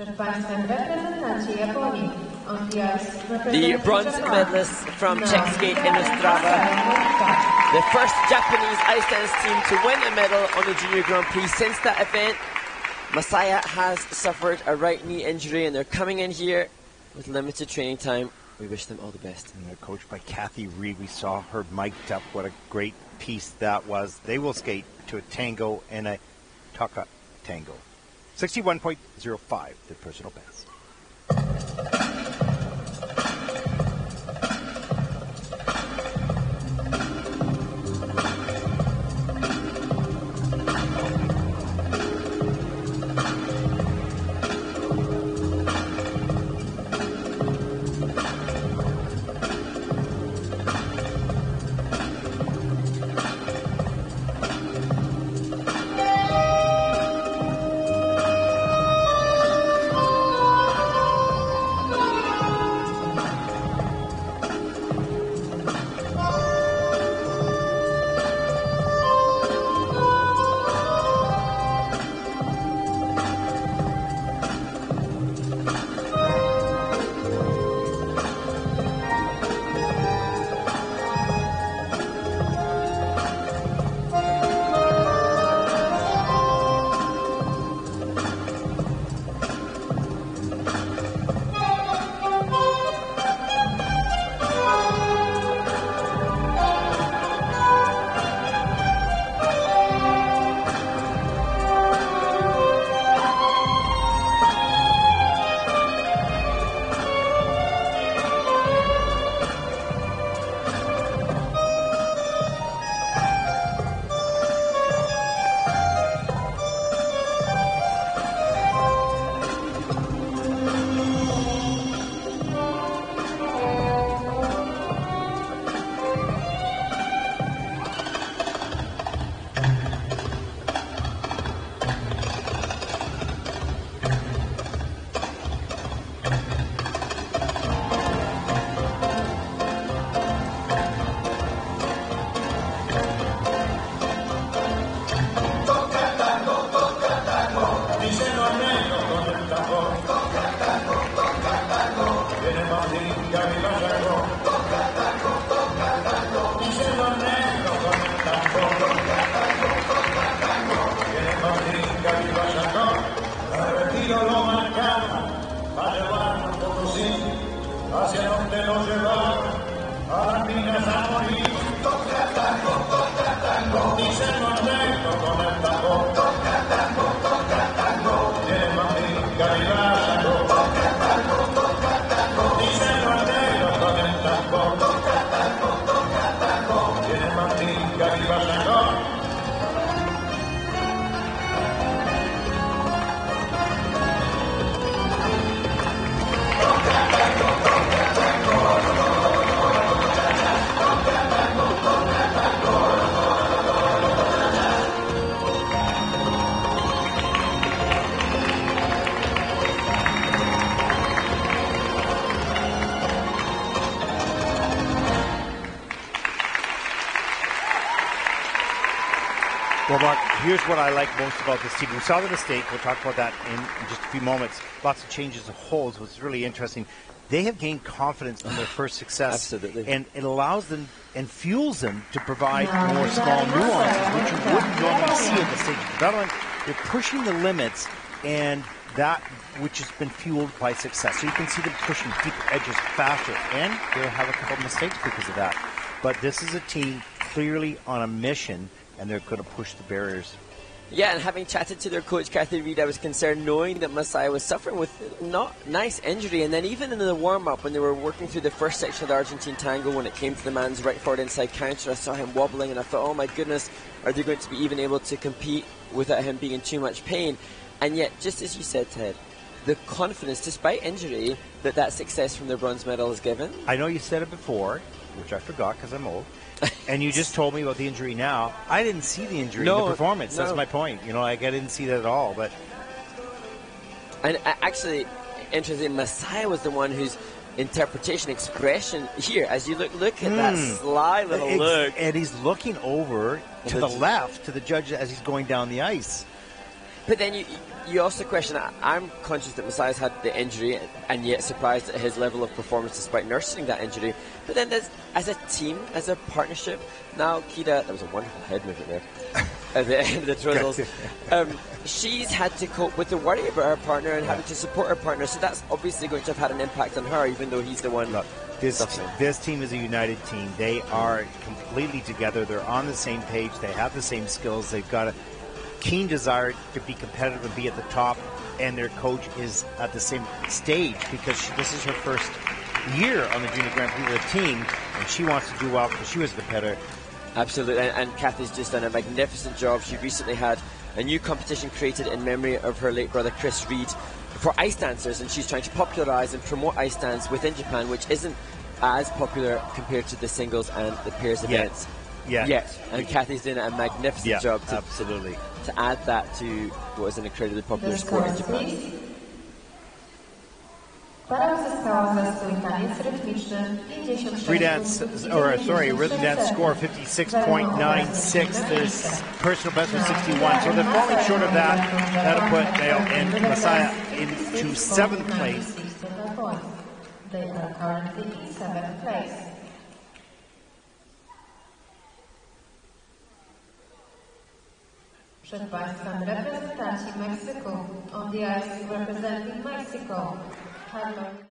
The bronze medalist from Czech skate in Ostrava, the first Japanese ice dance team to win a medal on the Junior Grand Prix since that event. Masaya has suffered a right knee injury and they're coming in here with limited training time. We wish them all the best. And they're coached by Kathy Reed. We saw her mic'd up. What a great piece that was. They will skate to a tango and a taka tango. 61.05, the personal best. Mark, here's what I like most about this team. We saw the mistake. We'll talk about that in just a few moments. Lots of changes of holds. What's really interesting, they have gained confidence in their first success. Absolutely. And it allows them and fuels them to provide more small nuances, which you wouldn't normally see at the stage of development. They're pushing the limits, and that which has been fueled by success. So you can see them pushing deeper edges faster, and they'll have a couple of mistakes because of that. But this is a team clearly on a mission and they're going to push the barriers. Yeah, and having chatted to their coach, Kathy Reed, I was concerned knowing that Masaya was suffering with not nice injury. And then even in the warm up, when they were working through the first section of the Argentine tango, when it came to the man's right forward inside counter, I saw him wobbling and I thought, oh my goodness, are they going to be even able to compete without him being in too much pain? And yet, just as you said, Ted, the confidence, despite injury, that that success from the bronze medal is given. I know you said it before, which I forgot because I'm old and you just told me about the injury now. I didn't see the injury no, in the performance. No. That's my point. You know, like I didn't see that at all. But and uh, actually, interesting. Masaya was the one whose interpretation, expression here, as you look look at mm. that hmm. sly little it's, look, and he's looking over to the left to the judge as he's going down the ice. But then you, you also question. I- I'm conscious that Masaya's had the injury, and yet surprised at his level of performance despite nursing that injury. But then, as a team, as a partnership, now Kida, that was a wonderful head movement there. at the end of the twizzles, um, she's had to cope with the worry about her partner and having to support her partner. So that's obviously going to have had an impact on her, even though he's the one. Look, this suffering. this team is a united team. They are completely together. They're on the same page. They have the same skills. They've got a keen desire to be competitive and be at the top. And their coach is at the same stage because she, this is her first year on the Junior Grand Prix with the team, and she wants to do well because she was a competitor. Absolutely, and, and Kathy's just done a magnificent job. She recently had a new competition created in memory of her late brother Chris Reed for ice dancers, and she's trying to popularise and promote ice dance within Japan, which isn't as popular compared to the singles and the pairs Yet. events. Yet. Yet. And Kathy's doing a magnificent Yeah, job to, absolutely. to add that to what is an incredibly popular The sport in Japan. please. Para uzyskała zespół taniec rytmiczny 56 Free dance, or uh, sorry, rhythm dance score 56.96. There's personal best was 61, so they're falling short of that. That'll put Dale and Masaya into seventh place. They are currently in seventh place. Przed Państwem reprezentanci Meksyku. On the ice representing Mexico. Harlow.